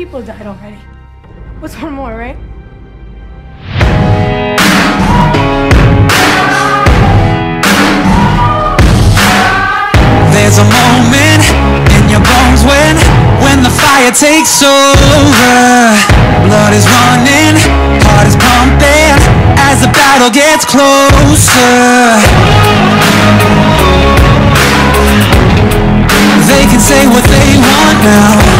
people died already. What's one more, right? There's a moment in your bones when When the fire takes over Blood is running, heart is pumping As the battle gets closer They can say what they want now